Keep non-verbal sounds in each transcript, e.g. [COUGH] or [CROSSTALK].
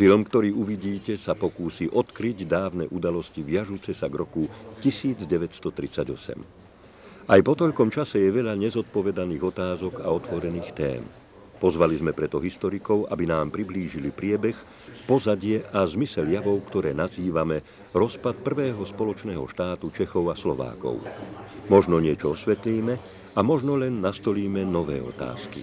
Film, ktorý uvidíte, sa pokúsi odkryť dávne udalosti viažúce sa k roku 1938. Aj po toľkom čase je veľa nezodpovedaných otázok a otvorených tém. Pozvali sme preto historikov, aby nám priblížili priebeh, pozadie a zmysel javov, ktoré nazývame rozpad prvého spoločného štátu Čechov a Slovákov. Možno niečo osvetlíme a možno len nastolíme nové otázky.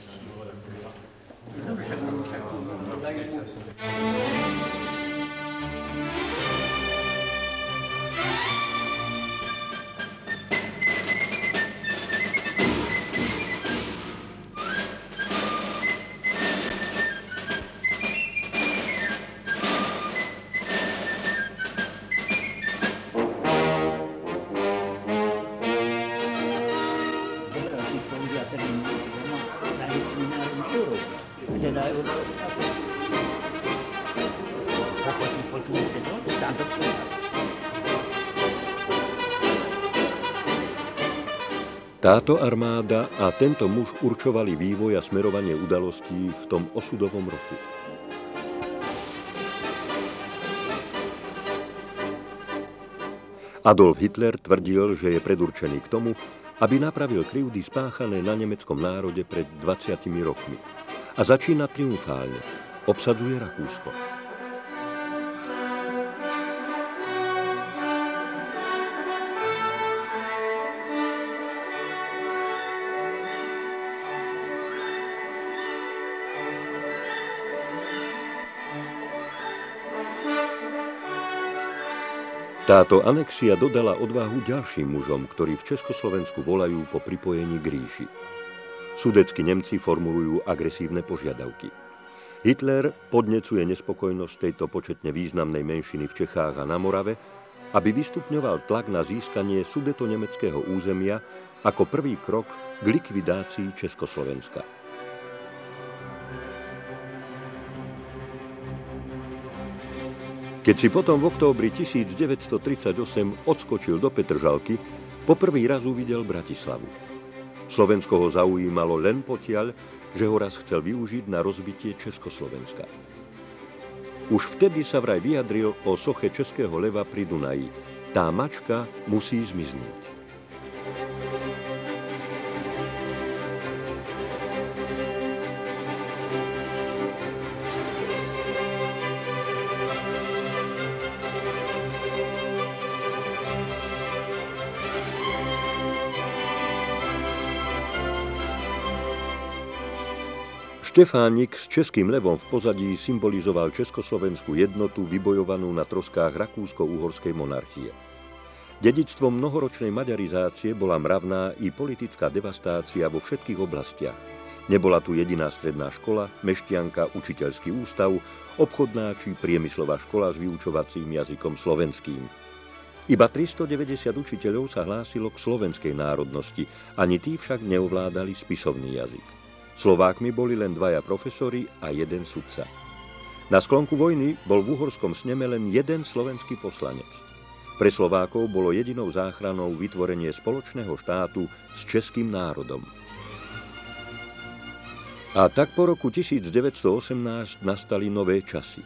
Táto armáda a tento muž určovali vývoj a smerovanie udalostí v tom osudovom roku. Adolf Hitler tvrdil, že je predurčený k tomu, aby napravil krivdy spáchané na nemeckom národe pred 20 rokmi. A začína triumfálne. Obsadzuje Rakúsko. Táto anexia dodala odvahu ďalším mužom, ktorí v Československu volajú po pripojení k ríši. Sudeckí Nemci formulujú agresívne požiadavky. Hitler podnecuje nespokojnosť tejto početne významnej menšiny v Čechách a na Morave, aby vystupňoval tlak na získanie sudeto-nemeckého územia ako prvý krok k likvidácii Československa. Keď si potom v októbri 1938 odskočil do Petržalky, poprvý raz uvidel Bratislavu. Slovensko ho zaujímalo len potiaľ, že ho raz chcel využiť na rozbitie Československa. Už vtedy sa vraj vyjadril o soche Českého leva pri Dunaji. Tá mačka musí zmiznúť. Štefánik s českým levom v pozadí symbolizoval československú jednotu vybojovanú na troskách rakúsko-uhorskej monarchie. Dedictvom mnohoročnej maďarizácie bola mravná i politická devastácia vo všetkých oblastiach. Nebola tu jediná stredná škola, meštianka, učiteľský ústav, obchodná či priemyslová škola s vyučovacím jazykom slovenským. Iba 390 učiteľov sa hlásilo k slovenskej národnosti, ani tí však neovládali spisovný jazyk. Slovákmi boli len dvaja profesori a jeden sudca. Na sklonku vojny bol v uhorskom sneme len jeden slovenský poslanec. Pre Slovákov bolo jedinou záchranou vytvorenie spoločného štátu s českým národom. A tak po roku 1918 nastali nové časy.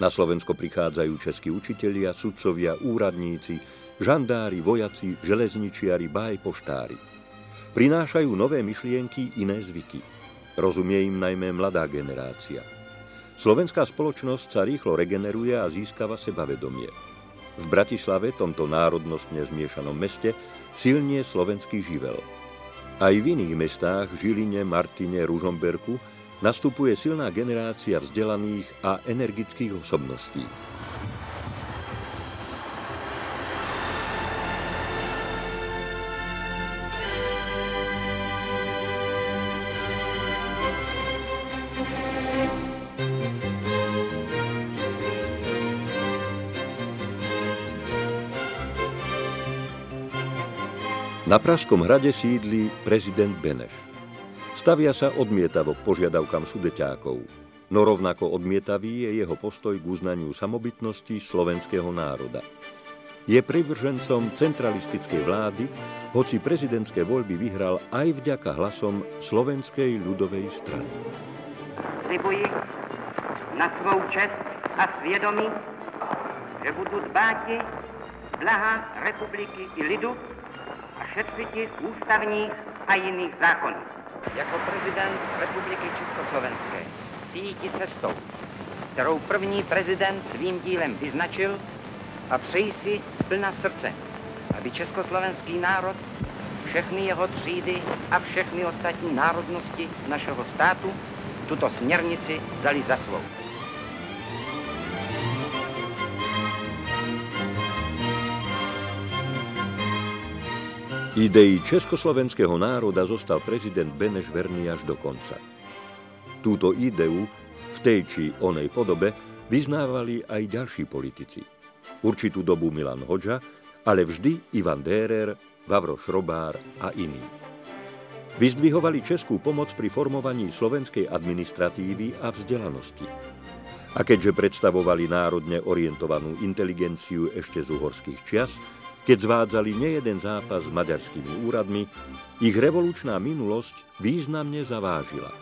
Na Slovensko prichádzajú českí učitelia, sudcovia, úradníci, žandári, vojaci, železničiari, báj poštári. Prinášajú nové myšlienky, iné zvyky. Rozumie im najmä mladá generácia. Slovenská spoločnosť sa rýchlo regeneruje a získava sebavedomie. V Bratislave, tomto národnostne zmiešanom meste, silnie slovenský živel. Aj v iných mestách, Žiline, Martine, Ružomberku, nastupuje silná generácia vzdelaných a energických osobností. Na Pražskom hrade sídli prezident Beneš. Stavia sa odmietavo k požiadavkám sudeťákov, no rovnako odmietavý je jeho postoj k uznaniu samobytnosti slovenského národa. Je privržencom centralistickej vlády, hoci prezidentské voľby vyhral aj vďaka hlasom Slovenskej ľudovej strany. Slibuji na svou čest a svědomí, že budu dbáti blaha republiky i lidu a šetřiti ústavních a jiných zákonů. Jako prezident republiky Československé cítí cestou, kterou první prezident svým dílem vyznačil a přeji si z plna srdce, aby československý národ, všechny jeho třídy a všechny ostatní národnosti našeho státu tuto směrnici vzali za svou. Idei československého národa zostal prezident Beneš verný až do konca. Túto ideu v tej či onej podobe vyznávali aj ďalší politici. Určitú dobu Milan Hoďa, ale vždy Ivan Dérer, Vavro Šrobár a iní. Vyzdvihovali českú pomoc pri formovaní slovenskej administratívy a vzdelanosti. A keďže predstavovali národne orientovanú inteligenciu ešte z uhorských čias, keď zvádzali nejeden zápas s maďarskými úradmi, ich revolučná minulosť významne zavážila.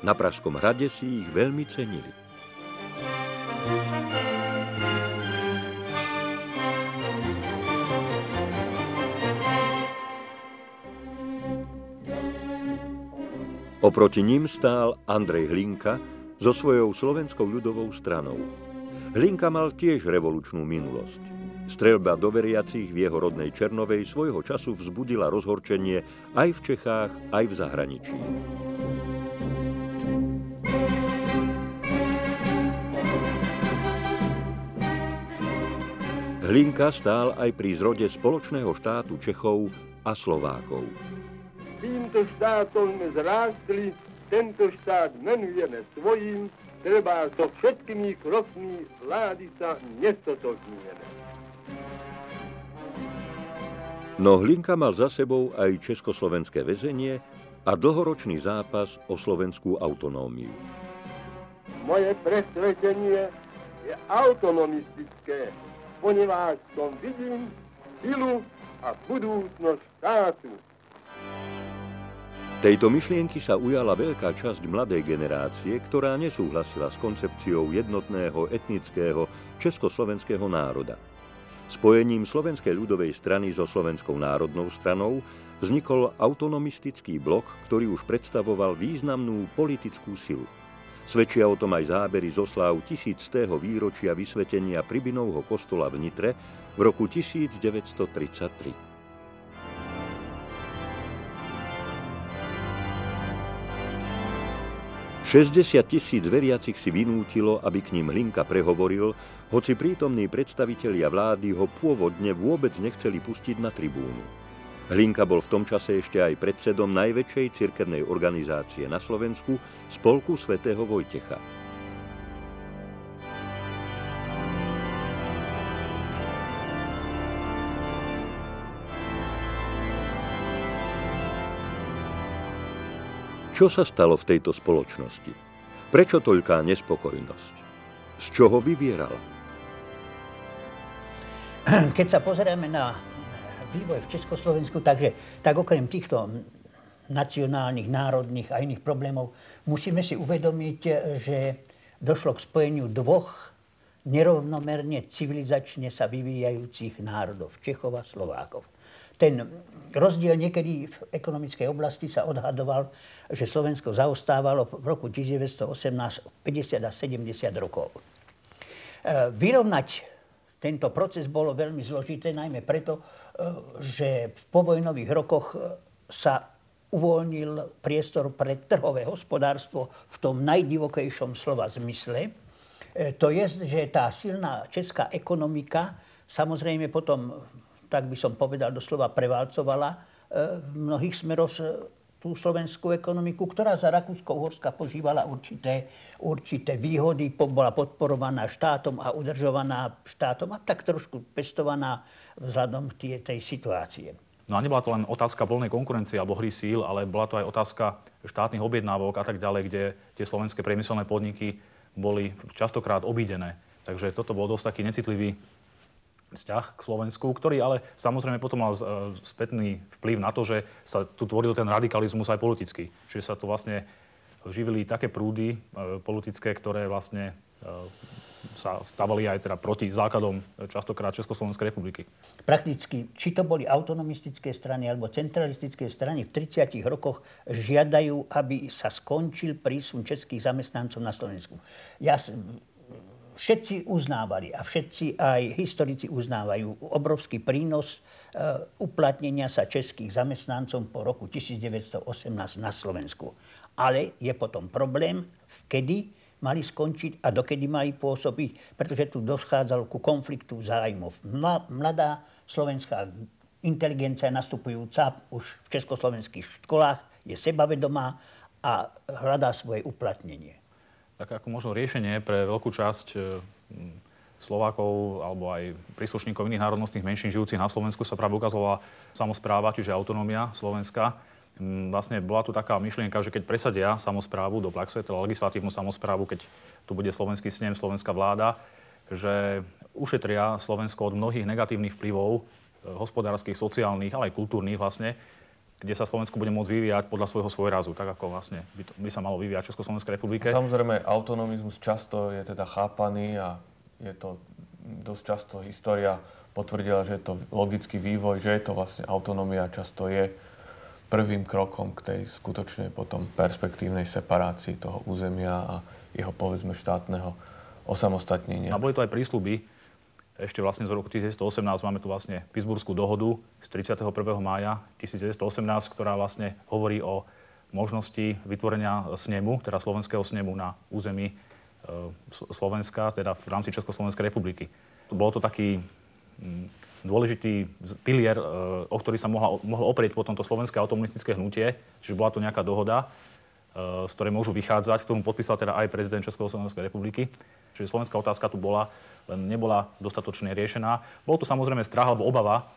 Na Pražskom hrade si ich veľmi cenili. Oproti ním stál Andrej Hlinka so svojou slovenskou ľudovou stranou. Hlinka mal tiež revolučnú minulosť. Strelba do veriacich v jeho rodnej Černovej svojho času vzbudila rozhorčenie aj v Čechách, aj v zahraničí. Hlinka stál aj pri zrode spoločného štátu Čechov a Slovákov. Týmto štátom sme zrástli, tento štát menujeme svojím, treba so všetkými krokmi vlády sa nestotožňujeme. No Hlinka mal za sebou aj československé väzenie a dlhoročný zápas o slovenskú autonómiu. Moje presvedčenie je autonomistické, ponieważ som vidím silu a budúcnosť štátu. Tejto myšlienky sa ujala veľká časť mladej generácie, ktorá nesúhlasila s koncepciou jednotného etnického československého národa. Spojením Slovenskej ľudovej strany so Slovenskou národnou stranou vznikol autonomistický blok, ktorý už predstavoval významnú politickú silu. Svedčia o tom aj zábery zo sláv tisíctého výročia vysvetenia Pribinovho kostola v Nitre v roku 1933. 60 tisíc veriacich si vynútilo, aby k ním Hlinka prehovoril, hoci prítomní predstavitelia vlády ho pôvodne vôbec nechceli pustiť na tribúnu. Hlinka bol v tom čase ešte aj predsedom najväčšej cirkevnej organizácie na Slovensku, Spolku svätého Vojtecha. Čo sa stalo v tejto spoločnosti? Prečo toľká nespokojnosť? Z čoho vyvierala? [CLEARS THROAT] Keď sa pozeráme na vývoj v Československu, takže tak okrem týchto nacionálnych, národných a iných problémov, musíme si uvedomiť, že došlo k spojeniu dvoch nerovnomerne civilizačne sa vyvíjajúcich národov, Čechov a Slovákov. Ten rozdiel niekedy v ekonomickej oblasti sa odhadoval, že Slovensko zaostávalo v roku 1918 50 a 70 rokov. E, vyrovnať tento proces bolo veľmi zložité, najmä preto, e, že v povojnových rokoch e, sa uvoľnil priestor pre trhové hospodárstvo v tom najdivokejšom slova zmysle. To je, že tá silná česká ekonomika samozrejme potom tak by som povedal, doslova prevalcovala e, v mnohých smeroch tú slovenskú ekonomiku, ktorá za Rakúsko-Uhorska požívala určité, určité výhody, bola podporovaná štátom a udržovaná štátom a tak trošku pestovaná vzhľadom tie, tej situácie. No a nebola to len otázka voľnej konkurencie alebo hry síl, ale bola to aj otázka štátnych objednávok a tak ďalej, kde tie slovenské priemyselné podniky boli častokrát obídené. Takže toto bol dosť taký necitlivý vzťah k Slovensku, ktorý ale samozrejme potom mal e, spätný vplyv na to, že sa tu tvoril ten radikalizmus aj politický. Čiže sa tu vlastne živili také prúdy e, politické, ktoré vlastne e, sa stavali aj teda proti základom častokrát Československej republiky. Prakticky, či to boli autonomistické strany alebo centralistické strany, v 30 rokoch žiadajú, aby sa skončil prísun českých zamestnancov na Slovensku. Ja všetci uznávali a všetci aj historici uznávajú obrovský prínos e, uplatnenia sa českých zamestnancov po roku 1918 na Slovensku. Ale je potom problém, kedy mali skončiť a dokedy mali pôsobiť, pretože tu dochádzalo ku konfliktu zájmov. Mladá slovenská inteligencia nastupujúca už v československých školách je sebavedomá a hľadá svoje uplatnenie tak ako možno riešenie pre veľkú časť e, Slovákov alebo aj príslušníkov iných národnostných menšín žijúcich na Slovensku sa práve ukazovala samozpráva, čiže autonómia Slovenska. Vlastne bola tu taká myšlienka, že keď presadia samozprávu do praxe, teda legislatívnu samozprávu, keď tu bude slovenský snem, slovenská vláda, že ušetria Slovensko od mnohých negatívnych vplyvov e, hospodárskych, sociálnych, ale aj kultúrnych vlastne, kde sa Slovensko bude môcť vyvíjať podľa svojho svojrazu, tak ako vlastne by, to, by sa malo vyvíjať Československej republike. Samozrejme, autonomizmus často je teda chápaný a je to dosť často história potvrdila, že je to logický vývoj, že je to vlastne autonómia často je prvým krokom k tej skutočnej potom perspektívnej separácii toho územia a jeho povedzme štátneho osamostatnenia. A boli to aj prísľuby ešte vlastne z roku 1918 máme tu vlastne Pittsburghskú dohodu z 31. mája 1918, ktorá vlastne hovorí o možnosti vytvorenia snemu, teda slovenského snemu na území e, Slovenska, teda v rámci Československej republiky. Bolo to taký m, dôležitý pilier, e, o ktorý sa mohla, mohol oprieť potom to slovenské autonomistické hnutie, čiže bola to nejaká dohoda, e, z ktorej môžu vychádzať, ktorú podpísal teda aj prezident Československej republiky. Čiže slovenská otázka tu bola len nebola dostatočne riešená. Bol tu samozrejme strach alebo obava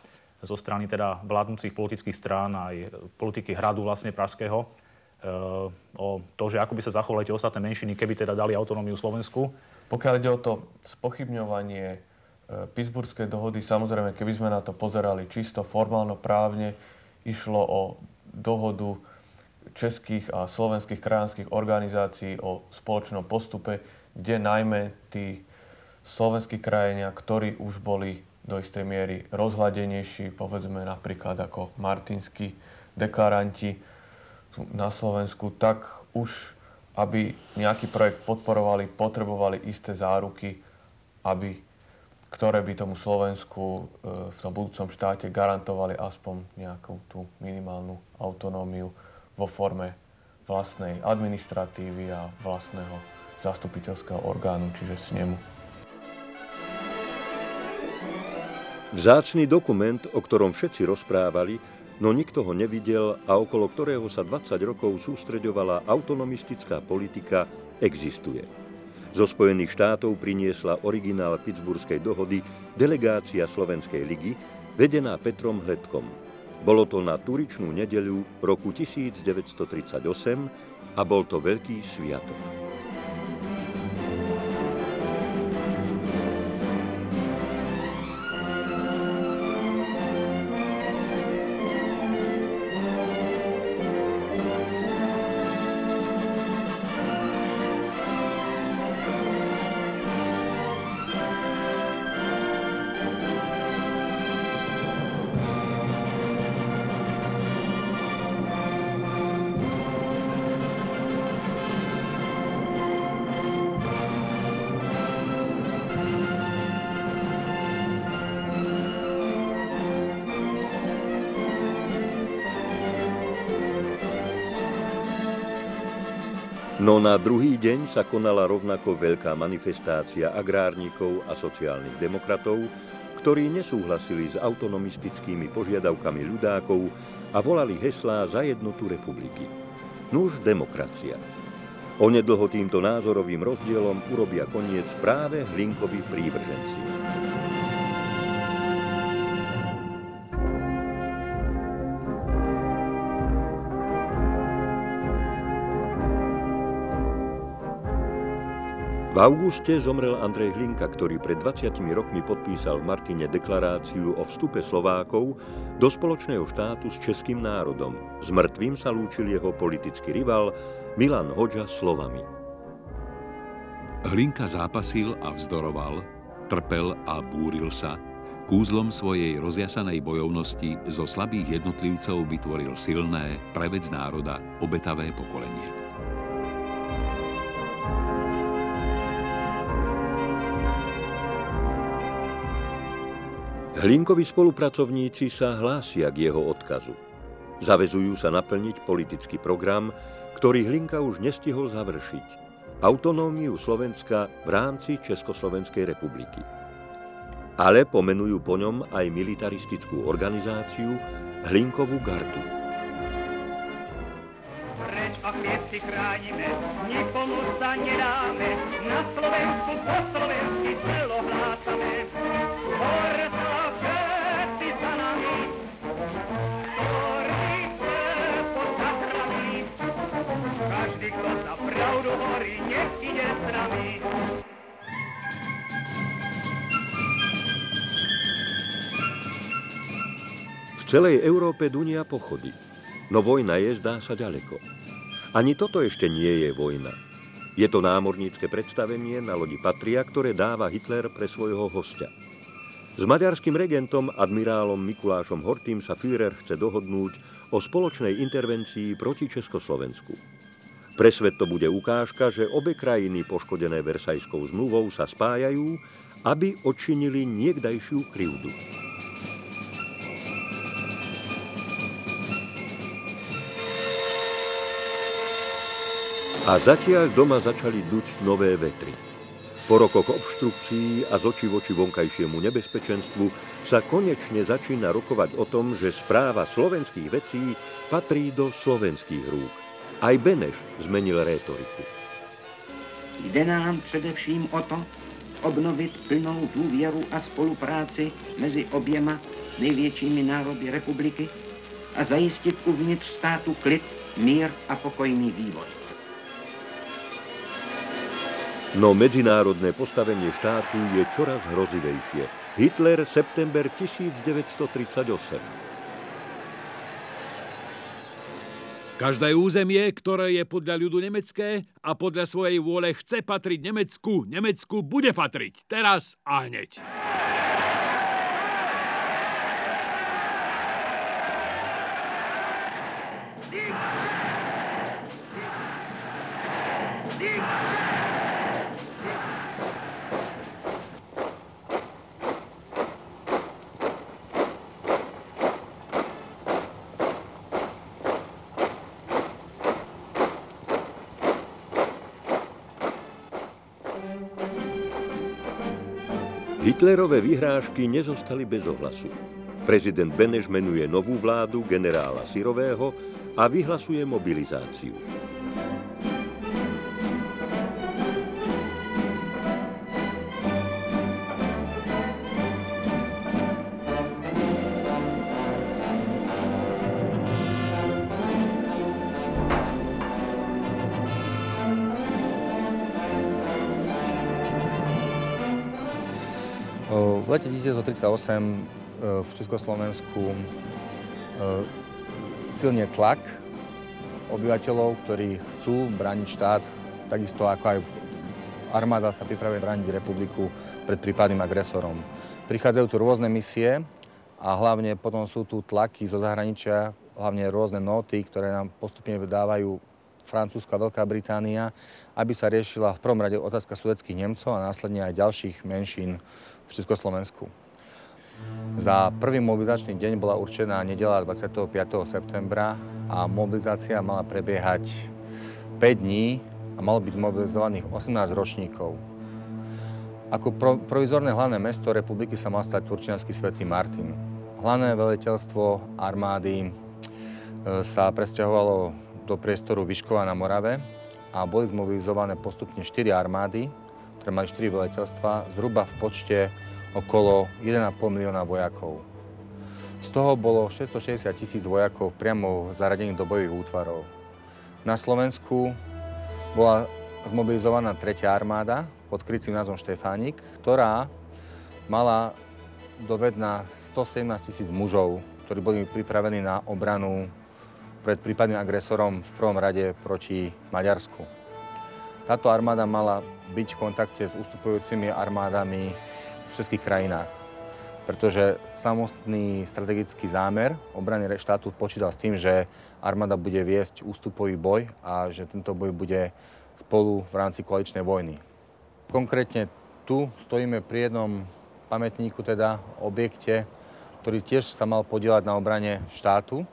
zo strany teda vládnúcich politických strán aj politiky hradu vlastne Pražského eh, o to, že ako by sa zachovali tie ostatné menšiny, keby teda dali autonómiu Slovensku. Pokiaľ ide o to spochybňovanie e, Pittsburghskej dohody, samozrejme, keby sme na to pozerali čisto formálno právne, išlo o dohodu českých a slovenských krajanských organizácií o spoločnom postupe, kde najmä tí slovenskí krajania, ktorí už boli do istej miery rozhľadenejší, povedzme napríklad ako martinskí deklaranti na Slovensku, tak už aby nejaký projekt podporovali, potrebovali isté záruky, aby, ktoré by tomu Slovensku e, v tom budúcom štáte garantovali aspoň nejakú tú minimálnu autonómiu vo forme vlastnej administratívy a vlastného zastupiteľského orgánu, čiže snemu. Vzácný dokument, o ktorom všetci rozprávali, no nikto ho nevidel a okolo ktorého sa 20 rokov sústreďovala autonomistická politika, existuje. Zo Spojených štátov priniesla originál Pittsburghskej dohody delegácia Slovenskej ligy, vedená Petrom Hledkom. Bolo to na Turičnú nedeľu roku 1938 a bol to veľký sviatok. No na druhý deň sa konala rovnako veľká manifestácia agrárnikov a sociálnych demokratov, ktorí nesúhlasili s autonomistickými požiadavkami ľudákov a volali heslá za jednotu republiky. Nuž demokracia. Onedlho týmto názorovým rozdielom urobia koniec práve Hlinkovi prívrženci. Auguste zomrel Andrej Hlinka, ktorý pred 20 rokmi podpísal v Martine deklaráciu o vstupe Slovákov do spoločného štátu s českým národom. S mŕtvým sa lúčil jeho politický rival Milan Hoďa slovami. Hlinka zápasil a vzdoroval, trpel a búril sa, kúzlom svojej rozjasanej bojovnosti zo slabých jednotlivcov vytvoril silné, prevec národa, obetavé pokolenie. Hlinkovi spolupracovníci sa hlásia k jeho odkazu. Zavezujú sa naplniť politický program, ktorý Hlinka už nestihol završiť – autonómiu Slovenska v rámci Československej republiky. Ale pomenujú po ňom aj militaristickú organizáciu Hlinkovú gardu. Reč a chlieb si chránime, nikomu sa nedáme, na Slovensku po slovensky celo hlásame. Hore nech ide s nami. V celej Európe dunia pochody, no vojna je zdá sa ďaleko. Ani toto ešte nie je vojna. Je to námornícke predstavenie na lodi Patria, ktoré dáva Hitler pre svojho hostia. S maďarským regentom, admirálom Mikulášom Hortým sa Führer chce dohodnúť o spoločnej intervencii proti Československu. Pre svet to bude ukážka, že obe krajiny poškodené Versajskou zmluvou sa spájajú, aby odčinili niekdajšiu krivdu. A zatiaľ doma začali duť nové vetry. Po rokoch obštrukcií a z oči voči vonkajšiemu nebezpečenstvu sa konečne začína rokovať o tom, že správa slovenských vecí patrí do slovenských rúk. Aj Beneš zmenil rétoriku. Jde nám především o to, obnovit plnou důvěru a spolupráci mezi oběma největšími národy republiky a zajistit uvnitř státu klid, mír a pokojný vývoj. No medzinárodné postavenie štátu je čoraz hrozivejšie. Hitler, september 1938. Každé územie, ktoré je podľa ľudu nemecké a podľa svojej vôle chce patriť Nemecku, Nemecku bude patriť. Teraz a hneď. Hitlerové vyhrážky nezostali bez ohlasu. Prezident Beneš menuje novú vládu generála Sirového a vyhlasuje mobilizáciu. Lete 1938 e, v Československu e, silne tlak obyvateľov, ktorí chcú brániť štát, takisto ako aj armáda sa pripravuje brániť republiku pred prípadným agresorom. Prichádzajú tu rôzne misie a hlavne potom sú tu tlaky zo zahraničia, hlavne rôzne noty, ktoré nám postupne dávajú Francúzska Veľká Británia, aby sa riešila v prvom rade otázka sudeckých Nemcov a následne aj ďalších menšín Československu. Za prvý mobilizačný deň bola určená nedela 25. septembra a mobilizácia mala prebiehať 5 dní a malo byť zmobilizovaných 18 ročníkov. Ako pro, provizorné hlavné mesto republiky sa mal stať Turčiansky svätý Martin. Hlavné veliteľstvo armády e, sa presťahovalo do priestoru Vyškova na Morave a boli zmobilizované postupne 4 armády, ktoré mali 4 veliteľstva, zhruba v počte okolo 1,5 milióna vojakov. Z toho bolo 660 tisíc vojakov priamo zaradených do bojových útvarov. Na Slovensku bola zmobilizovaná tretia armáda pod krycím názvom Štefánik, ktorá mala dovedna 117 tisíc mužov, ktorí boli pripravení na obranu pred prípadným agresorom v prvom rade proti Maďarsku. Táto armáda mala byť v kontakte s ustupujúcimi armádami v českých krajinách, pretože samostný strategický zámer obrany štátu počítal s tým, že armáda bude viesť ústupový boj a že tento boj bude spolu v rámci koaličnej vojny. Konkrétne tu stojíme pri jednom pamätníku, teda objekte, ktorý tiež sa mal podielať na obrane štátu.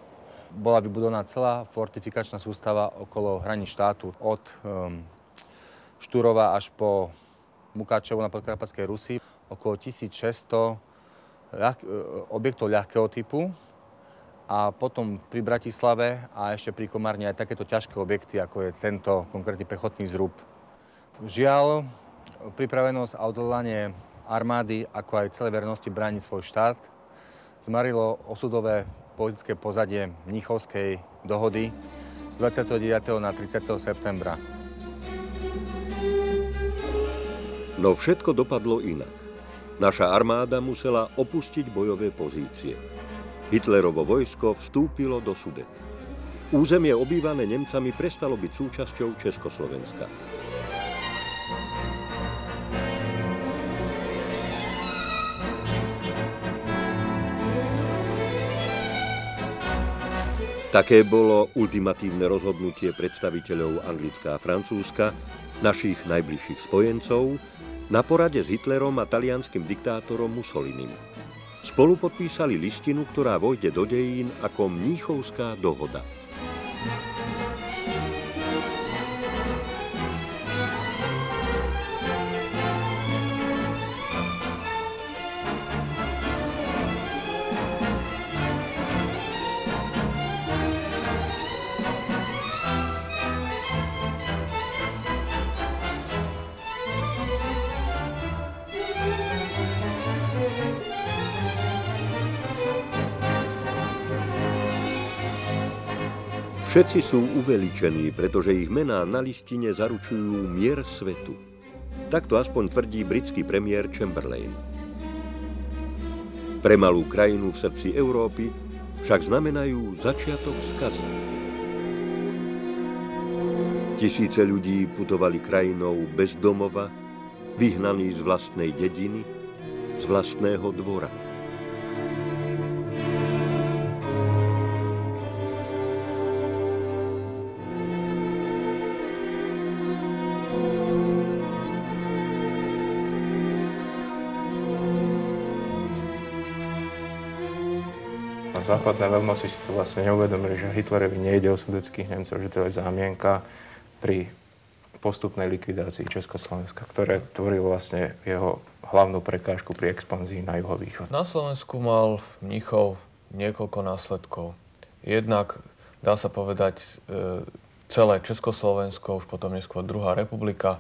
Bola vybudovaná celá fortifikačná sústava okolo hraní štátu od um, Štúrova až po Mukáčevo na podkarpatskej Rusi. Okolo 1600 ľah- e, objektov ľahkého typu a potom pri Bratislave a ešte pri Komárne aj takéto ťažké objekty, ako je tento konkrétny pechotný zrub. Žiaľ, pripravenosť a odhodlanie armády, ako aj celé vernosti brániť svoj štát, zmarilo osudové politické pozadie Mnichovskej dohody z 29. na 30. septembra. No všetko dopadlo inak. Naša armáda musela opustiť bojové pozície. Hitlerovo vojsko vstúpilo do Sudet. Územie obývané Nemcami prestalo byť súčasťou Československa. Také bolo ultimatívne rozhodnutie predstaviteľov Anglická a Francúzska, našich najbližších spojencov, na porade s Hitlerom a talianským diktátorom Mussolinim. Spolu podpísali listinu, ktorá vojde do dejín ako Mníchovská dohoda. Všetci sú uveličení, pretože ich mená na listine zaručujú mier svetu. Takto aspoň tvrdí britský premiér Chamberlain. Pre malú krajinu v srdci Európy však znamenajú začiatok skazy. Tisíce ľudí putovali krajinou bez domova, vyhnaní z vlastnej dediny, z vlastného dvora. Západné veľmoci si to vlastne neuvedomili, že Hitlerovi nejde o sudeckých Nemcov, že to je zámienka pri postupnej likvidácii Československa, ktoré tvorilo vlastne jeho hlavnú prekážku pri expanzii na juhovýchod. Na Slovensku mal Mnichov niekoľko následkov. Jednak, dá sa povedať, e, celé Československo, už potom neskôr druhá republika,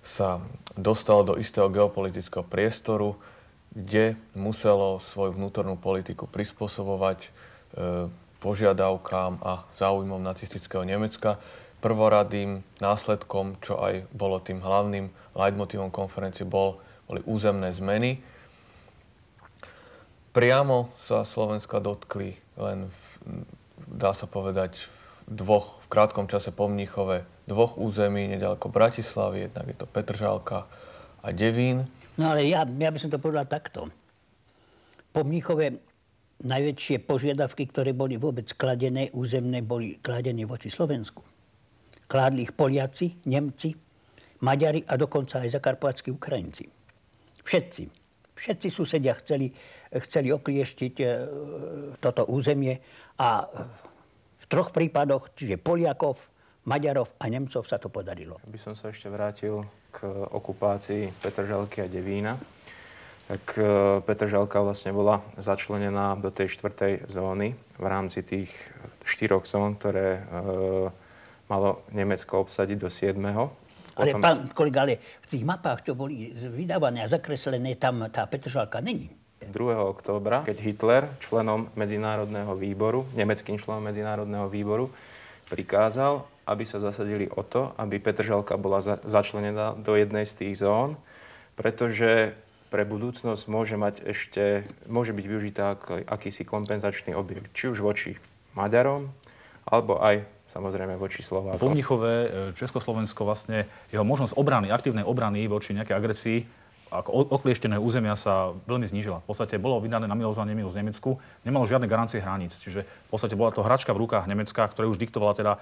sa dostalo do istého geopolitického priestoru, kde muselo svoju vnútornú politiku prispôsobovať e, požiadavkám a záujmom nacistického Nemecka. Prvoradým následkom, čo aj bolo tým hlavným leitmotívom konferencie, bol, boli územné zmeny. Priamo sa Slovenska dotkli len, v, dá sa povedať, v dvoch, v krátkom čase po Mníchove, dvoch území nedaleko Bratislavy, jednak je to Petržálka a Devín. No ale ja, ja by som to povedal takto. Po Mníchove najväčšie požiadavky, ktoré boli vôbec kladené, územné, boli kladené voči Slovensku. Kládli ich Poliaci, Nemci, Maďari a dokonca aj zakarpatskí Ukrajinci. Všetci. Všetci susedia chceli, chceli oklieštiť e, toto územie a v troch prípadoch, čiže Poliakov, Maďarov a Nemcov sa to podarilo. By som sa ešte vrátil k okupácii Petržalky a Devína. Tak e, Petržalka vlastne bola začlenená do tej štvrtej zóny v rámci tých štyroch zón, ktoré e, malo Nemecko obsadiť do 7. Ale Potom... pán kolega, ale v tých mapách, čo boli vydávané a zakreslené, tam tá Petržalka není. 2. októbra, keď Hitler členom Medzinárodného výboru, nemeckým členom Medzinárodného výboru, prikázal, aby sa zasadili o to, aby Petržalka bola za, začlenená do jednej z tých zón, pretože pre budúcnosť môže, mať ešte, môže byť využitá ako akýsi kompenzačný objekt, či už voči Maďarom, alebo aj samozrejme voči Slovákom. Po Mnichove e, Československo vlastne, jeho možnosť obrany, aktívnej obrany voči nejakej agresii, ako oklieštené územia sa veľmi znížila. V podstate bolo vydané na milosť a nemilosť Nemecku, nemalo žiadne garancie hraníc. Čiže v podstate bola to hračka v rukách Nemecka, ktoré už diktovala teda e,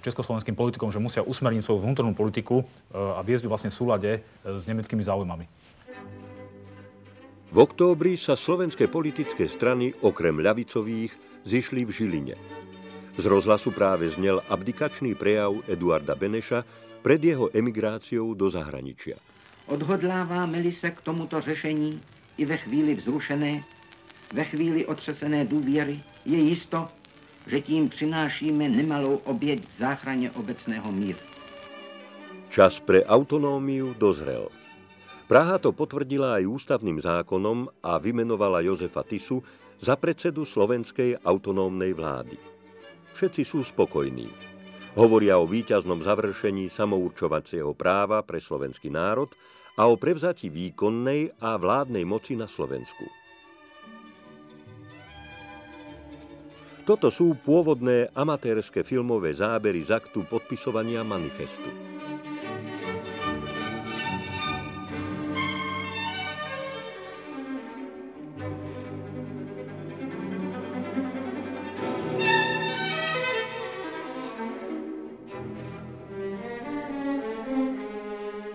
československým politikom, že musia usmerniť svoju vnútornú politiku e, a viesť ju vlastne v súlade s nemeckými záujmami. V októbri sa slovenské politické strany okrem ľavicových zišli v Žiline. Z rozhlasu práve znel abdikačný prejav Eduarda Beneša pred jeho emigráciou do zahraničia. Odhodláváme-li se k tomuto řešení i ve chvíli vzrušené, ve chvíli otřesené důvěry, je jisto, že tím přinášíme nemalou oběť v záchraně obecného míru. Čas pre autonómiu dozrel. Praha to potvrdila aj ústavným zákonom a vymenovala Jozefa Tisu za predsedu slovenskej autonómnej vlády všetci sú spokojní. Hovoria o víťaznom završení samourčovacieho práva pre slovenský národ a o prevzati výkonnej a vládnej moci na Slovensku. Toto sú pôvodné amatérske filmové zábery z aktu podpisovania manifestu.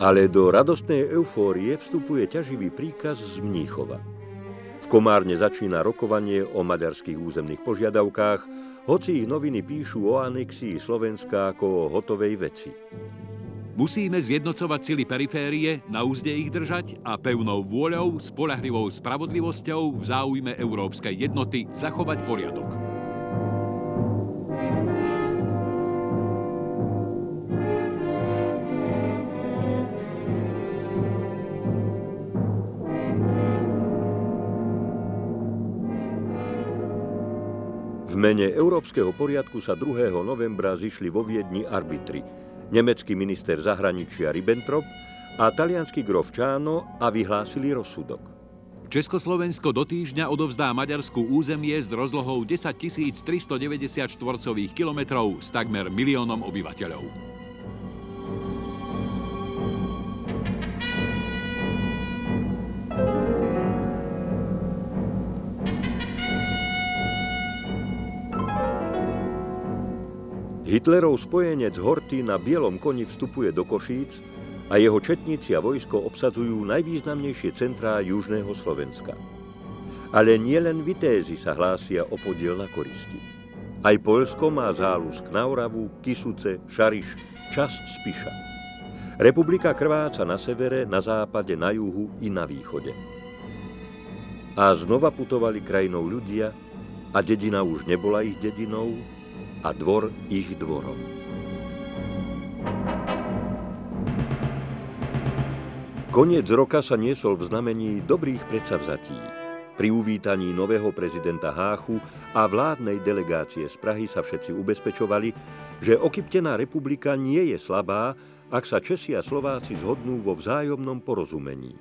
Ale do radostnej eufórie vstupuje ťaživý príkaz z Mníchova. V Komárne začína rokovanie o maďarských územných požiadavkách, hoci ich noviny píšu o anexii Slovenska ako o hotovej veci. Musíme zjednocovať sily periférie, na úzde ich držať a pevnou vôľou, spolahlivou spravodlivosťou v záujme európskej jednoty zachovať poriadok. Mene Európskeho poriadku sa 2. novembra zišli vo Viedni arbitri. Nemecký minister zahraničia Ribbentrop a talianský grof Čáno a vyhlásili rozsudok. Československo do týždňa odovzdá Maďarsku územie s rozlohou 10 390 štvorcových kilometrov s takmer miliónom obyvateľov. Hitlerov spojenec Horty na bielom koni vstupuje do Košíc a jeho četníci a vojsko obsadzujú najvýznamnejšie centrá južného Slovenska. Ale nielen Vitézy sa hlásia o podiel na koristi. Aj Poľsko má zálusk na Oravu, Kisuce, Šariš, čas Spiša. Republika krváca na severe, na západe, na juhu i na východe. A znova putovali krajinou ľudia a dedina už nebola ich dedinou, a dvor ich dvorom. Koniec roka sa niesol v znamení dobrých predsavzatí. Pri uvítaní nového prezidenta Háchu a vládnej delegácie z Prahy sa všetci ubezpečovali, že okyptená republika nie je slabá, ak sa Česi a Slováci zhodnú vo vzájomnom porozumení.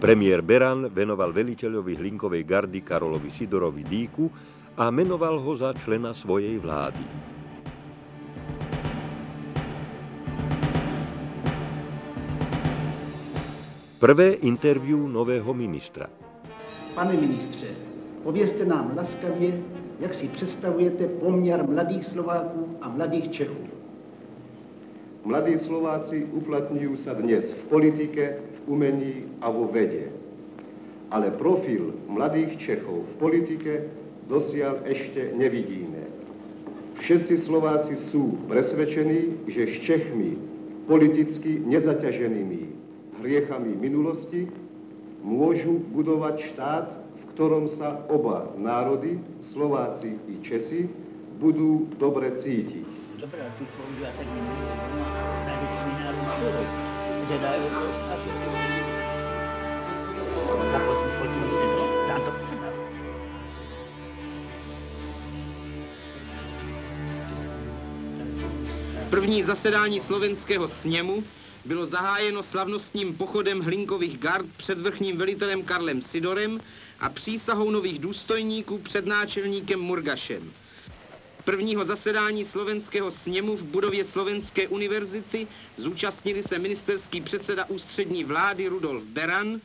Premiér Beran venoval veliteľovi Hlinkovej gardy Karolovi Sidorovi Díku a menoval ho za člena svojej vlády. Prvé interview nového ministra. Pane ministře, povězte nám laskavě, jak si představujete poměr mladých Slováků a mladých Čechů. Mladí Slováci uplatňujú sa dnes v politike, v umení a vo vede. Ale profil mladých Čechov v politike dosiaľ ešte nevidíme. Všetci Slováci sú presvedčení, že s Čechmi, politicky nezaťaženými hriechami minulosti, môžu budovať štát, v ktorom sa oba národy, Slováci i Česi, budú dobre cítiť. Dobre, tu používa termín najväčší národ, kde První zasedání slovenského sněmu bylo zahájeno slavnostním pochodem Hlinkových gard před vrchním velitelem Karlem Sidorem a přísahou nových důstojníků před náčelníkem Murgašem. prvního zasedání slovenského sněmu v budově Slovenské univerzity zúčastnili se ministerský předseda ústřední vlády Rudolf Beran,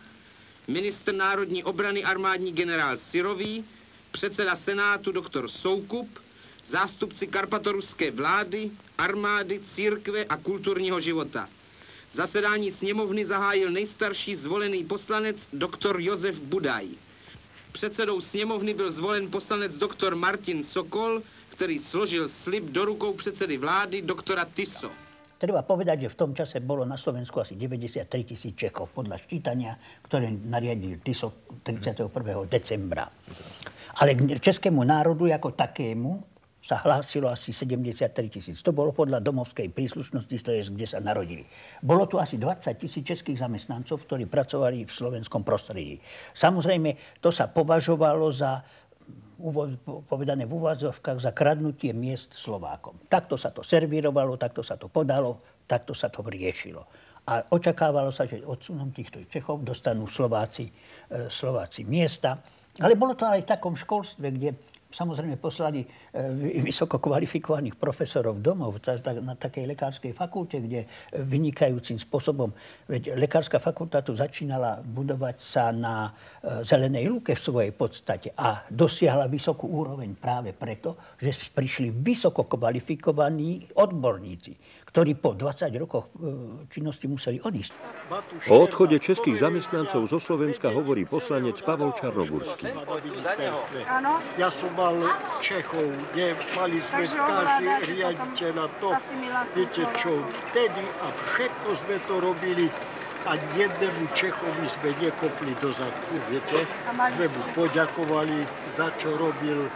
ministr národní obrany armádní generál Sirový, předseda senátu doktor Soukup, zástupci karpatoruské vlády, armády, církve a kulturního života. Zasedání sněmovny zahájil nejstarší zvolený poslanec doktor Josef Budaj. Předsedou sněmovny byl zvolen poslanec doktor Martin Sokol, který složil slib do rukou předsedy vlády doktora Tiso. Treba povedať, že v tom čase bolo na Slovensku asi 93 tisíc Čechov podľa ščítania, ktoré nariadil Tiso 31. decembra. Ale k českému národu ako takému sa hlásilo asi 73 tisíc. To bolo podľa domovskej príslušnosti, to je, kde sa narodili. Bolo tu asi 20 tisíc českých zamestnancov, ktorí pracovali v slovenskom prostredí. Samozrejme, to sa považovalo za povedané v úvazovkách za kradnutie miest Slovákom. Takto sa to servírovalo, takto sa to podalo, takto sa to riešilo. A očakávalo sa, že odsunom týchto Čechov dostanú Slováci, e, Slováci miesta. Ale bolo to aj v takom školstve, kde samozrejme poslali e, vysoko kvalifikovaných profesorov domov na takej lekárskej fakulte, kde vynikajúcim spôsobom, veď lekárska fakulta tu začínala budovať sa na e, zelenej lúke v svojej podstate a dosiahla vysokú úroveň práve preto, že prišli vysoko kvalifikovaní odborníci ktorí po 20 rokoch e, činnosti museli odísť. O odchode českých zamestnancov zo Slovenska hovorí poslanec Pavol Čarnogurský. Ja som mal Čechov, nie, mali sme každý riaditeľa to. Viete čo, vtedy a všetko sme to robili a jednému Čechovi sme nekopli do zadku, viete. Sme mu poďakovali za čo robil,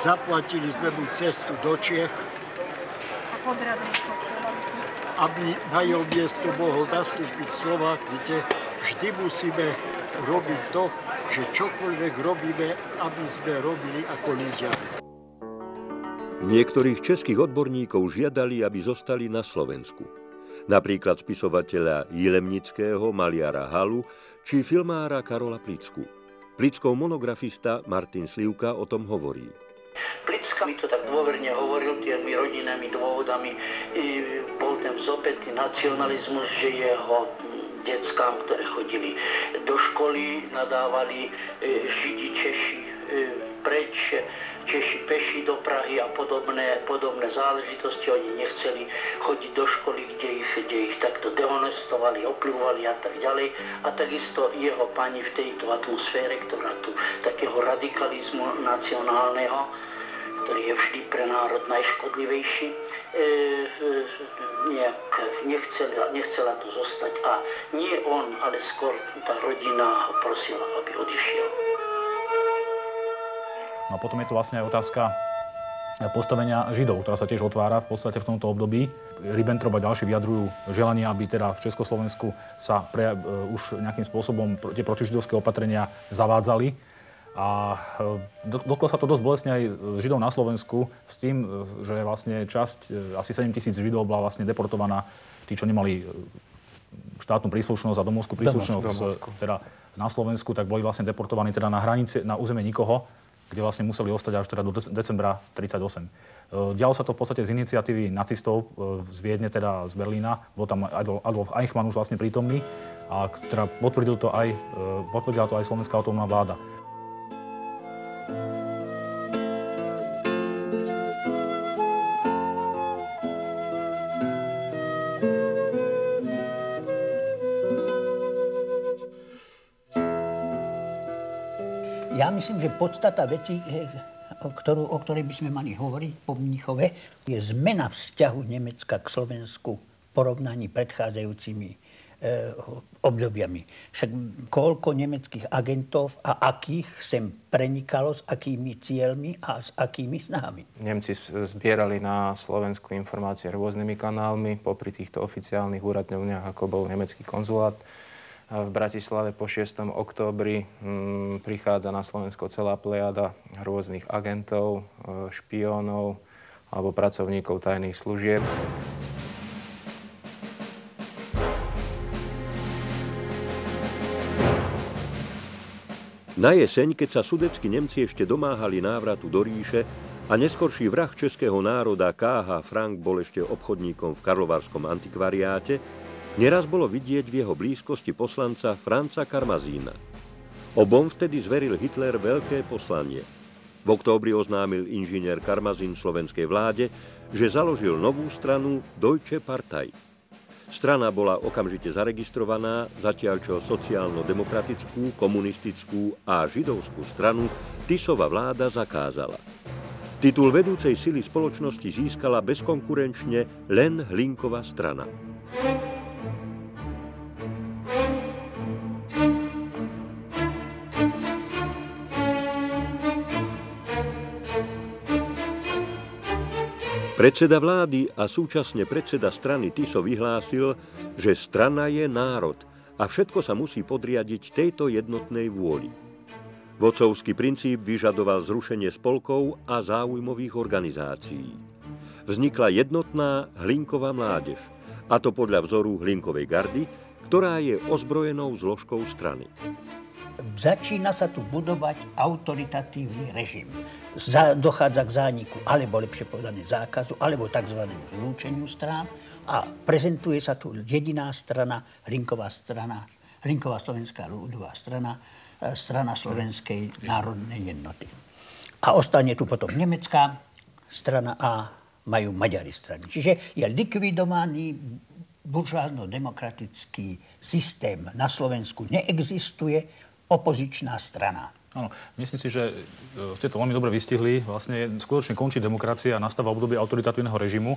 zaplatili sme mu cestu do Čech aby na jeho miesto mohol nastúpiť Slovák, viete, vždy musíme robiť to, že čokoľvek robíme, aby sme robili ako ľudia. Niektorých českých odborníkov žiadali, aby zostali na Slovensku. Napríklad spisovateľa Jilemnického, maliara Halu či filmára Karola Plicku. Plickov monografista Martin Slivka o tom hovorí. Plicka mi to tak dôverne hovoril tými rodinnými dôvodami. I bol ten vzopätý nacionalizmus, že jeho deckám, ktoré chodili do školy, nadávali e, Židi, Češi e, preč, Češi peši do Prahy a podobné, podobné záležitosti. Oni nechceli chodiť do školy, kde ich, kde ich takto dehonestovali, opľúvali a tak ďalej. A takisto jeho pani v tejto atmosfére, ktorá tu takého radikalizmu nacionálneho, ktorý je vždy pre národ najškodlivejší, e, e, nejak nechcela, nechcela tu zostať. A nie on, ale skôr tá rodina ho prosila, aby odišiel. No a potom je tu vlastne aj otázka postavenia Židov, ktorá sa tiež otvára v podstate v tomto období. Ribbentrop a ďalší vyjadrujú želanie, aby teda v Československu sa pre, uh, už nejakým spôsobom tie protižidovské opatrenia zavádzali. A e, dotklo sa to dosť bolestne aj Židov na Slovensku s tým, e, že vlastne časť, asi 7 tisíc Židov bola vlastne deportovaná, tí, čo nemali štátnu príslušnosť a domovskú príslušnosť domovskú. teda na Slovensku, tak boli vlastne deportovaní teda na hranici, na územie nikoho, kde vlastne museli ostať až teda do decembra 1938. E, dialo sa to v podstate z iniciatívy nacistov e, z Viedne, teda z Berlína. Bol tam Adolf Eichmann už vlastne prítomný a teda potvrdil to aj, e, potvrdila to aj slovenská autonómna vláda. Myslím, že podstata veci, eh, ktorú, o ktorej by sme mali hovoriť po Mnichove, je zmena vzťahu Nemecka k Slovensku v porovnaní predchádzajúcimi e, obdobiami. Však koľko nemeckých agentov a akých sem prenikalo, s akými cieľmi a s akými snahami. Nemci zbierali na Slovensku informácie rôznymi kanálmi, popri týchto oficiálnych úradňovniach, ako bol nemecký konzulát v Bratislave po 6. októbri hm, prichádza na Slovensko celá plejada rôznych agentov, e, špiónov alebo pracovníkov tajných služieb. Na jeseň, keď sa sudeckí Nemci ešte domáhali návratu do ríše, a neskorší vrah českého národa K.H. Frank bol ešte obchodníkom v Karlovarskom antikvariáte, neraz bolo vidieť v jeho blízkosti poslanca Franca Karmazína. Obom vtedy zveril Hitler veľké poslanie. V októbri oznámil inžinier Karmazín slovenskej vláde, že založil novú stranu Deutsche Partei. Strana bola okamžite zaregistrovaná, zatiaľ čo sociálno-demokratickú, komunistickú a židovskú stranu Tisova vláda zakázala. Titul vedúcej sily spoločnosti získala bezkonkurenčne len Hlinková strana. Predseda vlády a súčasne predseda strany Tiso vyhlásil, že strana je národ a všetko sa musí podriadiť tejto jednotnej vôli. Vodcovský princíp vyžadoval zrušenie spolkov a záujmových organizácií. Vznikla jednotná hlinková mládež, a to podľa vzoru hlinkovej gardy, ktorá je ozbrojenou zložkou strany. Začína sa tu budovať autoritatívny režim. dochádza k zániku, alebo lepšie povedané zákazu, alebo tzv. zlúčeniu strán a prezentuje sa tu jediná strana, Hlinková strana, Hlinková slovenská ľudová strana, strana Slovenskej národnej jednoty. A ostane tu potom nemecká strana a majú Maďari strany. Čiže je likvidovaný buržoázno-demokratický systém na Slovensku. Neexistuje opozičná strana. Áno, myslím si, že e, ste to veľmi dobre vystihli. Vlastne skutočne končí demokracia a nastáva obdobie autoritatívneho režimu.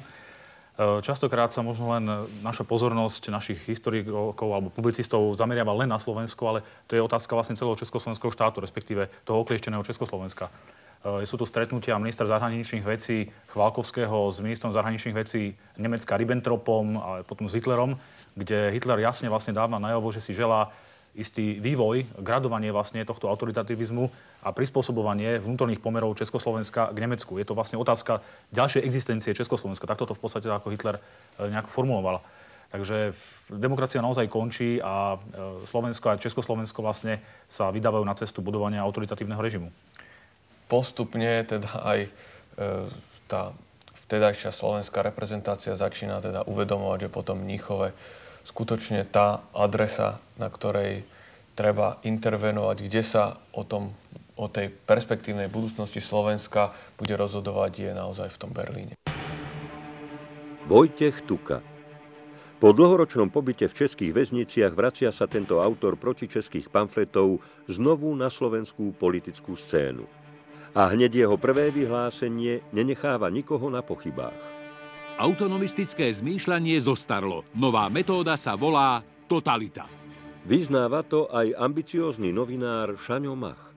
Eh, častokrát sa možno len naša pozornosť našich historikov alebo publicistov zameriava len na Slovensko, ale to je otázka vlastne celého Československého štátu, respektíve toho okliešteného Československa. Eh, sú tu stretnutia ministra zahraničných vecí Chvalkovského s ministrom zahraničných vecí Nemecka Ribbentropom a potom s Hitlerom, kde Hitler jasne vlastne dáva najavo, že si želá istý vývoj, gradovanie vlastne tohto autoritativizmu a prispôsobovanie vnútorných pomerov Československa k Nemecku. Je to vlastne otázka ďalšej existencie Československa. Takto to v podstate ako Hitler e, nejak formuloval. Takže demokracia naozaj končí a e, Slovensko a Československo vlastne sa vydávajú na cestu budovania autoritatívneho režimu. Postupne teda aj e, tá vtedajšia slovenská reprezentácia začína teda uvedomovať, že potom Mníchove skutočne tá adresa, na ktorej treba intervenovať, kde sa o, tom, o tej perspektívnej budúcnosti Slovenska bude rozhodovať, je naozaj v tom Berlíne. Vojtech Tuka. Po dlhoročnom pobyte v českých väzniciach vracia sa tento autor proti českých pamfletov znovu na slovenskú politickú scénu. A hneď jeho prvé vyhlásenie nenecháva nikoho na pochybách. Autonomistické zmýšľanie zostarlo. Nová metóda sa volá totalita. Vyznáva to aj ambiciózny novinár Šaňo Mach.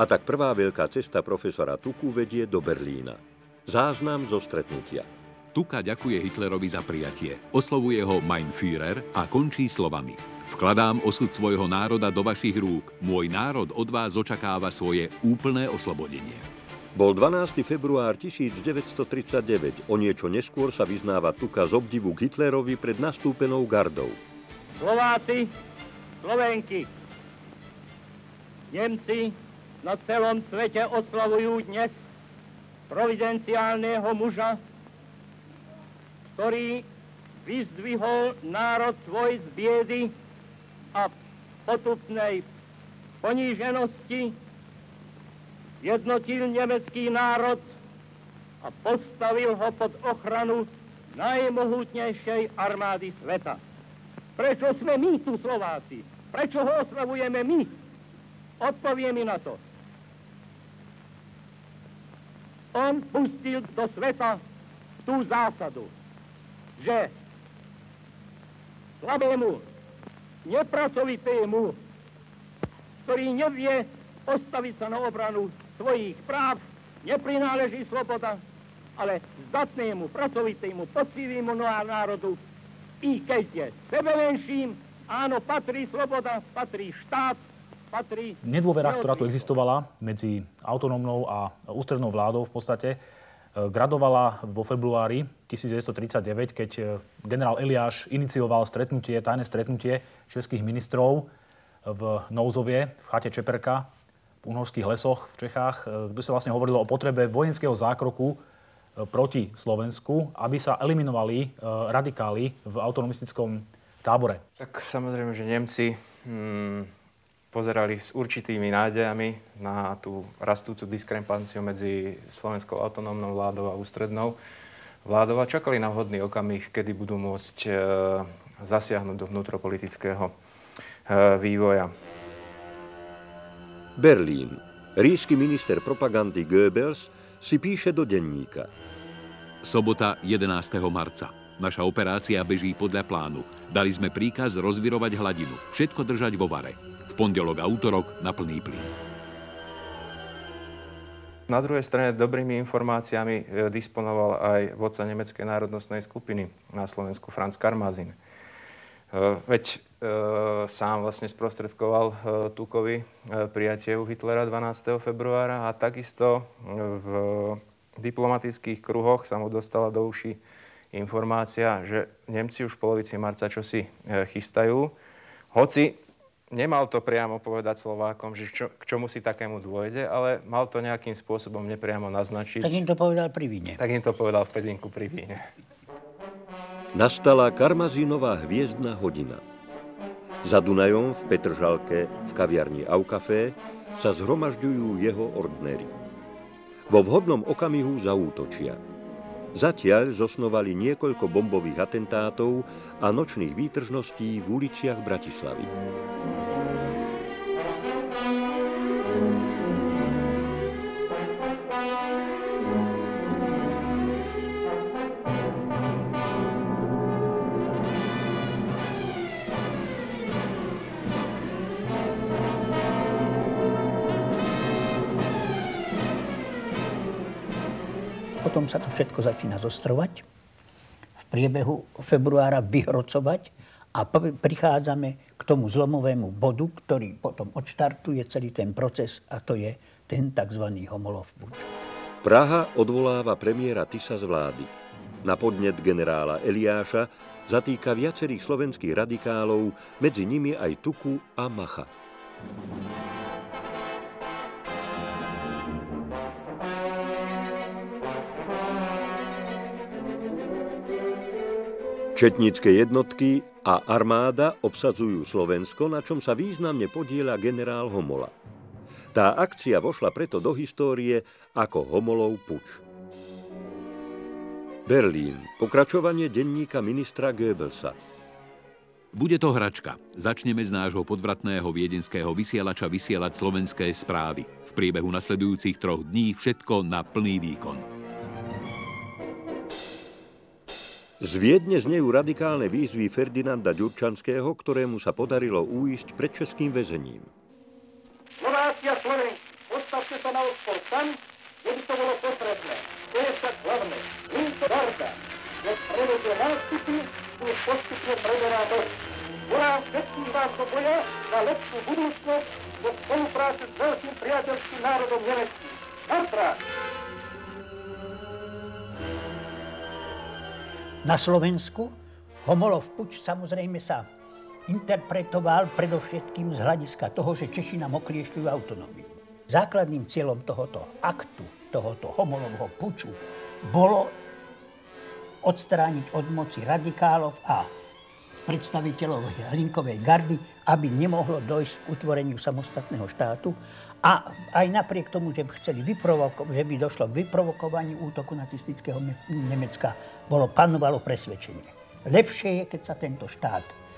A tak prvá veľká cesta profesora Tuku vedie do Berlína. Záznam zo stretnutia. Tuka ďakuje Hitlerovi za prijatie, oslovuje ho Mein Führer a končí slovami. Vkladám osud svojho národa do vašich rúk. Môj národ od vás očakáva svoje úplné oslobodenie. Bol 12. február 1939. O niečo neskôr sa vyznáva Tuka z obdivu k Hitlerovi pred nastúpenou gardou. Slováci, Slovenky, Nemci na celom svete oslavujú dnes providenciálneho muža, ktorý vyzdvihol národ svoj z biedy a potupnej poníženosti jednotil nemecký národ a postavil ho pod ochranu najmohutnejšej armády sveta. Prečo sme my tu Slováci? Prečo ho oslavujeme my? Odpovie mi na to. On pustil do sveta tú zásadu, že slabému, nepracovitému, ktorý nevie postaviť sa na obranu svojich práv neprináleží sloboda, ale zdatnému, pracovitému, poctivému národu, i keď je sebelenším, áno, patrí sloboda, patrí štát, patrí... Nedôvera, ktorá tu existovala medzi autonómnou a ústrednou vládou v podstate, e, gradovala vo februári 1939, keď e, generál Eliáš inicioval stretnutie, tajné stretnutie českých ministrov v Nouzovie, v chate Čeperka, v uhorských lesoch v Čechách, kde sa vlastne hovorilo o potrebe vojenského zákroku proti Slovensku, aby sa eliminovali radikáli v autonomistickom tábore. Tak samozrejme, že Nemci hmm, pozerali s určitými nádejami na tú rastúcu diskrepanciu medzi slovenskou autonómnou vládou a ústrednou vládou a čakali na vhodný okamih, kedy budú môcť e, zasiahnuť do vnútropolitického e, vývoja. Berlín. Ríšsky minister propagandy Goebbels si píše do denníka. Sobota 11. marca. Naša operácia beží podľa plánu. Dali sme príkaz rozvirovať hladinu. Všetko držať vo vare. V pondelok a útorok na plný plyn. Na druhej strane dobrými informáciami e, disponoval aj vodca nemeckej národnostnej skupiny na Slovensku, Franz Karmazin. E, veď e, sám vlastne sprostredkoval Tukovi prijatie u Hitlera 12. februára a takisto v diplomatických kruhoch sa mu dostala do uší informácia, že Nemci už v polovici marca čosi chystajú. Hoci nemal to priamo povedať Slovákom, že čo, k čomu si takému dôjde, ale mal to nejakým spôsobom nepriamo naznačiť. Tak im to povedal pri víne. Tak im to povedal v Pezinku pri víne. Nastala Karmazínová hviezdna hodina. Za Dunajom v Petržalke v kaviarni Aucafé sa zhromažďujú jeho ordnery. Vo vhodnom okamihu zaútočia. Zatiaľ zosnovali niekoľko bombových atentátov a nočných výtržností v uliciach Bratislavy. Potom sa to všetko začína zostrovať. V priebehu februára vyhrocovať a prichádzame k tomu zlomovému bodu, ktorý potom odštartuje celý ten proces a to je ten tzv. Homolov puč. Praha odvoláva premiéra Tisa z vlády. Na podnet generála Eliáša zatýka viacerých slovenských radikálov, medzi nimi aj Tuku a Macha. Četnícke jednotky a armáda obsadzujú Slovensko, na čom sa významne podiela generál Homola. Tá akcia vošla preto do histórie ako Homolov puč. Berlín. Pokračovanie denníka ministra Goebbelsa. Bude to hračka. Začneme z nášho podvratného viedenského vysielača vysielať slovenské správy. V priebehu nasledujúcich troch dní všetko na plný výkon. Z Viedne znejú radikálne výzvy Ferdinanda Ďurčanského, ktorému sa podarilo újsť pred českým väzením. Slováci a Slovenci, postavte sa na odpor tam, kde by to bolo potrebné. To je však hlavné. Líto Garda, keď prevedie nástupy, už postupne preberá moc. Volám všetkých vás do boja za lepšiu budúcnosť vo spolupráci s veľkým priateľským národom nemeckým. Nastrát! Na Slovensku Homolov puč samozrejme sa interpretoval predovšetkým z hľadiska toho, že Češi nám okliešťujú autonómiu. Základným cieľom tohoto aktu, tohoto Homolovho puču, bolo odstrániť od moci radikálov a predstaviteľov Hlinkovej gardy, aby nemohlo dojsť k utvoreniu samostatného štátu a aj napriek tomu, že, chceli že by došlo k vyprovokovaniu útoku nacistického Nemecka, bolo panovalo presvedčenie. Lepšie je, keď sa tento štát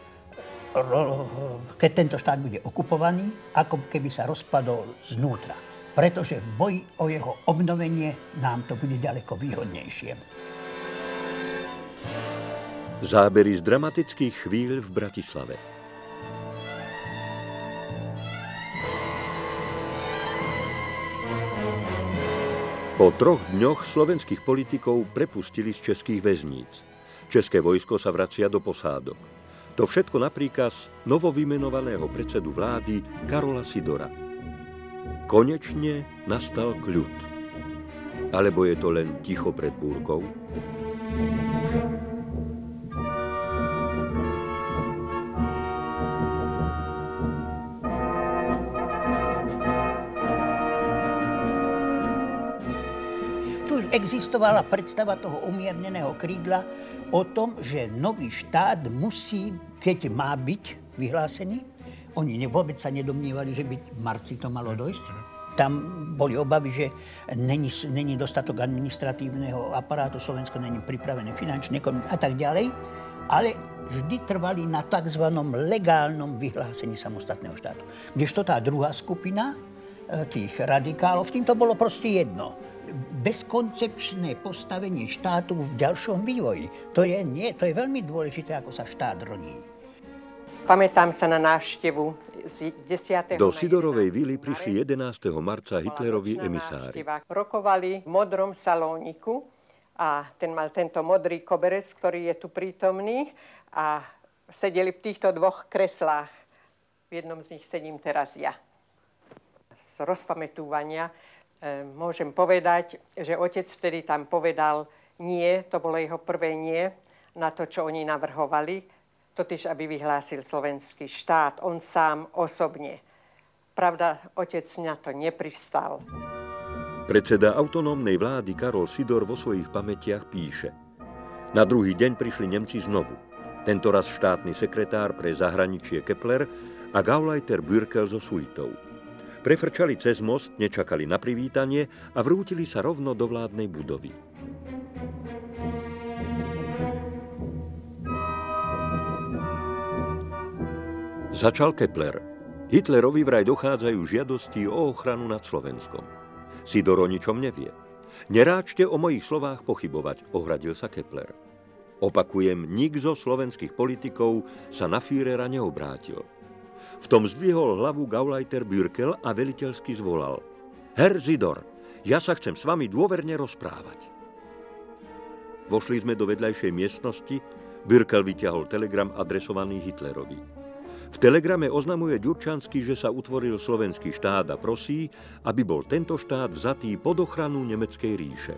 keď tento štát bude okupovaný, ako keby sa rozpadol znútra. Pretože v boji o jeho obnovenie nám to bude ďaleko výhodnejšie. Zábery z dramatických chvíľ v Bratislave. Po troch dňoch slovenských politikov prepustili z českých väzníc. České vojsko sa vracia do posádok. To všetko na príkaz novovymenovaného predsedu vlády Karola Sidora. Konečne nastal kľud. Alebo je to len ticho pred búrkou? Existovala predstava toho umierneného krídla o tom, že nový štát musí, keď má byť vyhlásený, oni vôbec sa nedomnievali, že by marci to malo dojsť. Tam boli obavy, že není, není dostatok administratívneho aparátu, Slovensko není pripravené finančne a tak ďalej, ale vždy trvali na tzv. legálnom vyhlásení samostatného štátu. Kdežto tá druhá skupina e, tých radikálov, tým to bolo proste jedno bezkoncepčné postavenie štátu v ďalšom vývoji. To je, nie, to je veľmi dôležité, ako sa štát rodí. Pamätám sa na návštevu z 10. Do Sidorovej vily prišli 11. marca Hitlerovi emisári. Rokovali v modrom salóniku a ten mal tento modrý koberec, ktorý je tu prítomný a sedeli v týchto dvoch kreslách. V jednom z nich sedím teraz ja. Z rozpamätúvania môžem povedať, že otec vtedy tam povedal nie, to bolo jeho prvé nie na to, čo oni navrhovali, totiž aby vyhlásil slovenský štát, on sám osobne. Pravda, otec na to nepristal. Predseda autonómnej vlády Karol Sidor vo svojich pamätiach píše. Na druhý deň prišli Nemci znovu. Tentoraz štátny sekretár pre zahraničie Kepler a Gauleiter Bürkel so suitou. Prefrčali cez most, nečakali na privítanie a vrútili sa rovno do vládnej budovy. Začal Kepler. Hitlerovi vraj dochádzajú žiadosti o ochranu nad Slovenskom. Sidor o ničom nevie. Neráčte o mojich slovách pochybovať, ohradil sa Kepler. Opakujem, nik zo slovenských politikov sa na Führera neobrátil. V tom zdvihol hlavu Gauleiter Bürkel a veliteľsky zvolal. Herr Zidor, ja sa chcem s vami dôverne rozprávať. Vošli sme do vedľajšej miestnosti, Bürkel vyťahol telegram adresovaný Hitlerovi. V telegrame oznamuje Ďurčanský, že sa utvoril slovenský štát a prosí, aby bol tento štát vzatý pod ochranu Nemeckej ríše.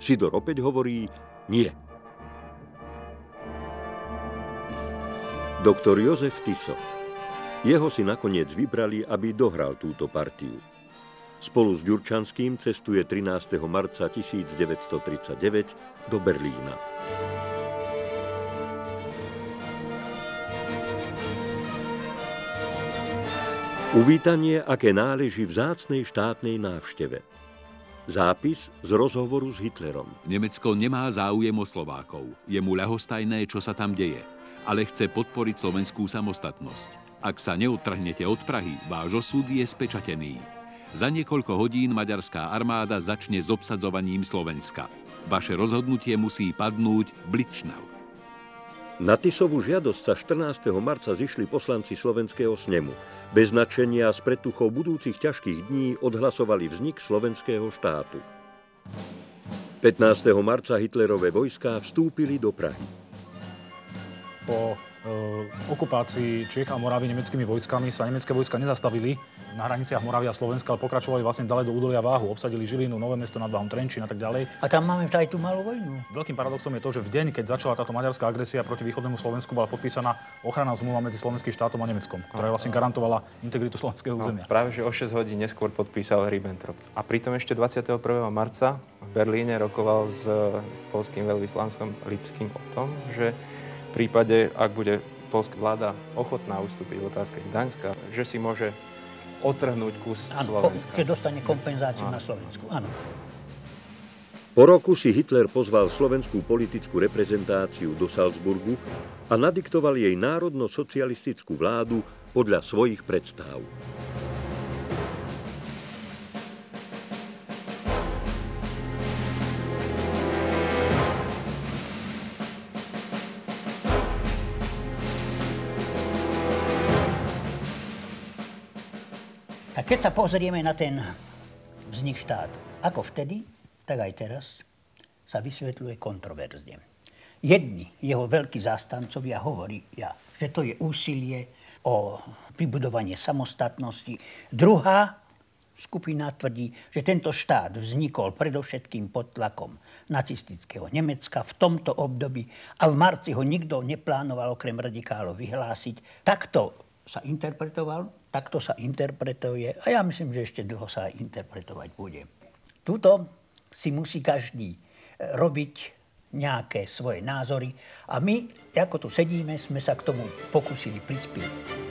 Sidor opäť hovorí nie. Doktor Jozef Tiso. Jeho si nakoniec vybrali, aby dohral túto partiu. Spolu s Ďurčanským cestuje 13. marca 1939 do Berlína. Uvítanie, aké náleží vzácnej štátnej návšteve. Zápis z rozhovoru s Hitlerom. Nemecko nemá záujem o Slovákov. Je mu ľahostajné, čo sa tam deje. Ale chce podporiť slovenskú samostatnosť. Ak sa neodtrhnete od Prahy, váš osud je spečatený. Za niekoľko hodín maďarská armáda začne s obsadzovaním Slovenska. Vaše rozhodnutie musí padnúť bličnal. Na Tisovú žiadosť sa 14. marca zišli poslanci Slovenského snemu. Bez značenia s pretuchou budúcich ťažkých dní odhlasovali vznik slovenského štátu. 15. marca Hitlerové vojská vstúpili do Prahy. Po Eh, okupácii Čech a Moravy nemeckými vojskami sa nemecké vojska nezastavili na hraniciach Moravy a Slovenska, ale pokračovali vlastne ďalej do údolia Váhu. Obsadili Žilinu, Nové mesto nad Váhom, Trenčín a tak ďalej. A tam máme aj tú malú vojnu. Veľkým paradoxom je to, že v deň, keď začala táto maďarská agresia proti východnému Slovensku, bola podpísaná ochranná zmluva medzi slovenským štátom a Nemeckom, ktorá vlastne garantovala integritu slovenského no, územia. No, práve že o 6 hodín neskôr podpísal Ribbentrop. A pritom ešte 21. marca v Berlíne rokoval s polským veľvyslancom Lipským o tom, že prípade, ak bude polská vláda ochotná ustúpiť v otázke Gdaňska, že si môže otrhnúť kus ano, Slovenska. že dostane kompenzáciu ano. na Slovensku. Áno. Po roku si Hitler pozval slovenskú politickú reprezentáciu do Salzburgu a nadiktoval jej národno-socialistickú vládu podľa svojich predstav. Keď sa pozrieme na ten vznik štátu, ako vtedy, tak aj teraz, sa vysvetľuje kontroverzne. Jedni, jeho veľkí zástancovia, hovoria, že to je úsilie o vybudovanie samostatnosti. Druhá skupina tvrdí, že tento štát vznikol predovšetkým pod tlakom nacistického Nemecka v tomto období a v marci ho nikto neplánoval okrem radikálov vyhlásiť. Takto sa interpretoval takto sa interpretuje a ja myslím, že ešte dlho sa aj interpretovať bude. Tuto si musí každý robiť nejaké svoje názory a my, ako tu sedíme, sme sa k tomu pokúsili prispieť.